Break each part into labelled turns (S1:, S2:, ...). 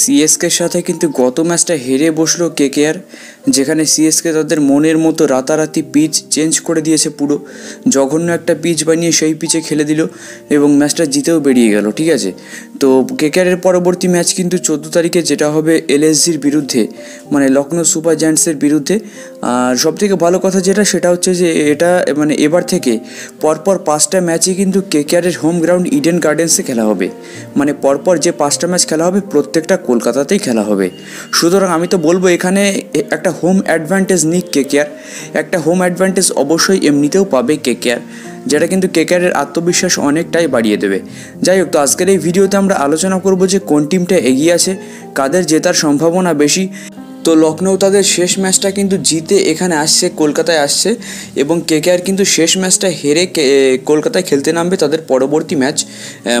S1: সিএসকের সাথে কিন্তু গত ম্যাচটা হেরে বসল কেকেআর, যেখানে সিএসকে তাদের মনের মতো রাতারাতি পিচ চেঞ্জ করে দিয়েছে পুরো। জঘন্য একটা পিচ বানিয়ে সেই পিচে খেলে দিল এবং ম্যাচটা জিতেও বেরিয়ে গেল, ঠিক আছে? তো কেকেআরের পরবর্তী ম্যাচ কিন্তু চোদ্দ তারিখে যেটা হবে এলএসজির বিরুদ্ধে মানে লখনৌ সুপার জায়ান্টসের বিরুদ্ধে। আর সবথেকে ভালো কথা যেটা, সেটা হচ্ছে যে এটা মানে এবার থেকে পরপর পাঁচটা ম্যাচে কিন্তু কেকেআরের হোম গ্রাউন্ড ইডেন গার্ডেন্সে খেলা হবে। মানে পরপর যে পাঁচটা ম্যাচ খেলা হবে, প্রত্যেকটা কলকাতাতেই খেলা হবে। সুতরাং আমি তো বলব, এখানে একটা হোম অ্যাডভান্টেজ নিক কেকেআর। একটা হোম অ্যাডভান্টেজ অবশ্যই এমনিতেও পাবে কেকেআর, যেটা কিন্তু কেকেআরের আত্মবিশ্বাস অনেকটাই বাড়িয়ে দেবে। যাই হোক, তো আজকের এই ভিডিওতে আমরা আলোচনা করব যে কোন টিমটা এগিয়ে আছে কাদের জেতার সম্ভাবনা বেশি তো লখনৌ তাদের শেষ ম্যাচটা কিন্তু জিতে এখানে আসছে, কলকাতায় আসছে এবং কেকেআর কিন্তু শেষ ম্যাচটা হেরে কলকাতায় খেলতে নামবে তাদের পরবর্তী ম্যাচ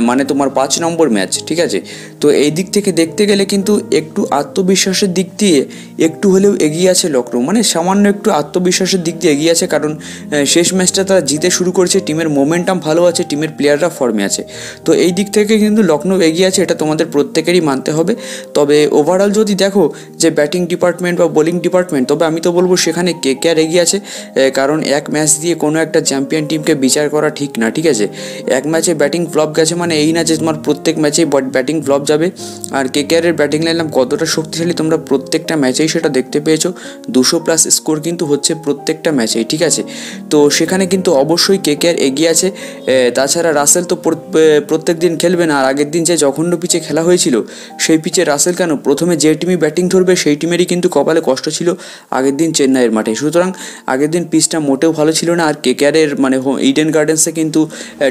S1: মানে তোমার পাঁচ নম্বর ম্যাচ, ঠিক আছে? তো এই দিক থেকে দেখতে গেলে কিন্তু একটু আত্মবিশ্বাসের দিক দিয়ে একটু হলেও এগিয়ে আছে লখনৌ মানে সামান্য একটু আত্মবিশ্বাসের দিক দিয়ে এগিয়ে আছে কারণ শেষ ম্যাচটা তারা জিতে শুরু করেছে, টিমের মোমেন্টাম ভালো আছে, টিমের প্লেয়াররা ফর্মে আছে। তো এই দিক থেকে কিন্তু লখনৌ এগিয়ে আছে, এটা তোমাদের প্রত্যেকেরই মানতে হবে। তবে ওভারঅল যদি দেখো যে ব্যাটিং ডিপার্টমেন্ট বা বোলিং ডিপার্টমেন্ট, তবে আমি তো বলব সেখানে কে কে আর এগিয়ে আছে কারণ এক ম্যাচ দিয়ে কোনো একটা চ্যাম্পিয়ন টিমকে বিচার করা ঠিক না, ঠিক আছে? এক ম্যাচে ব্যাটিং ফ্লপ গেছে মানে এই না যে তোমার প্রত্যেক ম্যাচেই ব্যাটিং ফ্লপ যাবে, আর কে কে আরের ব্যাটিং লাইন কতটা শক্তিশালী তোমরা প্রত্যেকটা ম্যাচেই সেটা দেখতে পেয়েছ, দুশো প্লাস স্কোর কিন্তু হচ্ছে প্রত্যেকটা ম্যাচেই, ঠিক আছে? তো সেখানে কিন্তু অবশ্যই কে কে এগিয়ে আছে তাছাড়া রাসেল তো প্রত্যেক দিন খেলবে না, আর আগের দিন যে জঘন্য পিচে খেলা হয়েছিল, সেই পিচে রাসেল কেন? প্রথমে যে টিমই ব্যাটিং ধরবে সেই টিমেরই কিন্তু কপালে কষ্ট ছিল আগের দিন চেন্নাইয়ের মাঠে। সুতরাং আগের দিন পিচটা মোটেও ভালো ছিল না। আর কেকেআরের মানে ইডেন গার্ডেন্সে কিন্তু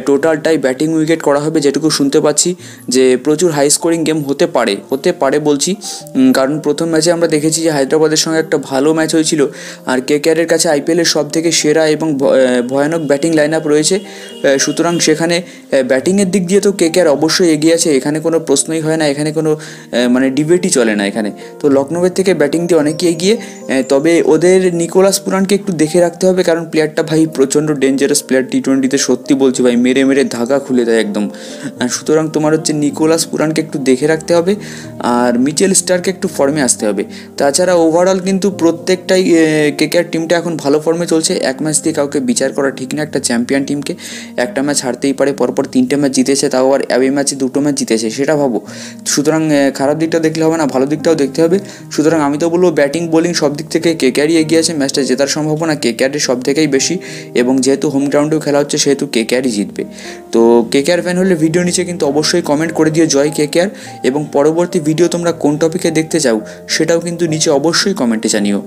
S1: টোটালটাই ব্যাটিং উইকেট করা হবে যেটুকু শুনতে পাচ্ছি যে প্রচুর হাই স্কোরিং গেম হতে পারে। হতে পারে বলছি কারণ প্রথম ম্যাচে আমরা দেখেছি যে হায়দ্রাবাদের সঙ্গে একটা ভালো ম্যাচ হয়েছিল। আর কেকেআরের কাছে আইপিএলের সব থেকে সেরা এবং ভয়ানক ব্যাটিং লাইন আপ রয়েছে সুতরাং সেখানে ব্যাটিংয়ের দিক দিয়ে তো কেকেআর অবশ্যই এগিয়ে আছে। এখানে কোনো প্রশ্নই হয় না। এখানে কোনো মানে ডিবেটই চলে না এখানে। তো লখনৌয়ের থেকে ব্যাটিং দিয়ে অনেকে এগিয়ে তবে ওদের নিকোলাস পুরানকে একটু দেখে রাখতে হবে কারণ প্লেয়ারটা ভাই প্রচণ্ড ডেঞ্জারাস প্লেয়ার টি টোয়েন্টিতে সত্যি বলছি ভাই, মেরে মেরে ধাগা খুলে দেয় একদম। সুতরাং তোমার হচ্ছে নিকোলাস পুরানকে একটু দেখে রাখতে হবে, আর মিচেল স্টারকে একটু ফর্মে আসতে হবে। তাছাড়া ওভারঅল কিন্তু প্রত্যেকটাই কেকেআর টিমটা এখন ভালো ফর্মে চলছে, এক ম্যাচ দিয়ে কাউকে বিচার করা ঠিক না একটা চ্যাম্পিয়ন টিমকে একটা ম্যাচ হারতেই পারে, পরপর তিনটে ম্যাচ জিতেছে, তাও আর অ্যাওয়ে ম্যাচে দুটো ম্যাচ জিতেছে, সেটা ভাবো। সুতরাং খারাপ দিকটা দেখলে হবে না, ভালো দিকটাও দেখতে হবে। সুতরাং আমি তো বলব ব্যাটিং, বোলিং সব দিক থেকে কেকেআরই এগিয়ে আছে। ম্যাচটা জেতার সম্ভাবনা কেকেআরের সব থেকেই বেশি এবং যেহেতু হোম গ্রাউন্ডেও খেলা হচ্ছে, সেহেতু কেকেআরই জিতবে। তো কেকেআর ফ্যান হলে ভিডিও নিচে কিন্তু অবশ্যই কমেন্ট করে দিও জয় কেকেআর এবং পরবর্তী ভিডিও তোমরা কোন টপিকে দেখতে চাও, সেটাও কিন্তু নিচে অবশ্যই কমেন্টে জানিও।